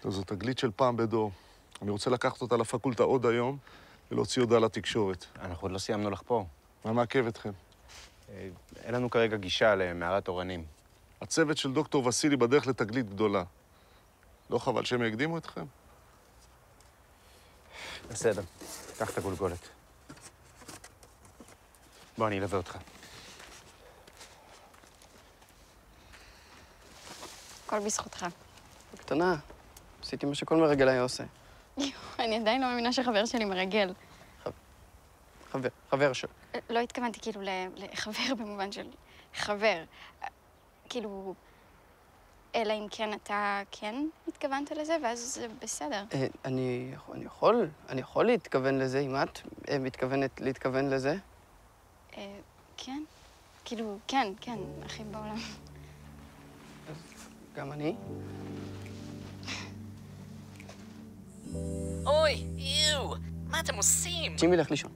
טוב, זו תגלית של פעם בדור. אני רוצה לקחת אותה לפקולטה עוד היום ולהוציא הודעה לתקשורת. אנחנו עוד לא סיימנו לחפור. מה מעכב אתכם? אה, אין לנו כרגע גישה למערת אורנים. הצוות של דוקטור וסילי בדרך לתגלית גדולה. לא חבל שהם יקדימו אתכם? בסדר, קח את הגולגולת. בוא, אני אלווה אותך. הכל בזכותך. בקטנה, עשיתי מה שכל מרגל היה עושה. אני עדיין לא מאמינה שחבר שלי מרגל. חבר, חבר שלו. לא התכוונתי כאילו לחבר במובן של חבר. כאילו, אלא אם כן אתה כן התכוונת לזה, ואז זה בסדר. אה, אני, יכול- אני יכול, אני יכול להתכוון לזה, אם את אה, מתכוונת להתכוון לזה. אה, כן? כאילו, כן, כן, הכי בעולם. גם אני. אוי, איו, מה אתם עושים? ג'ימי לך לישון.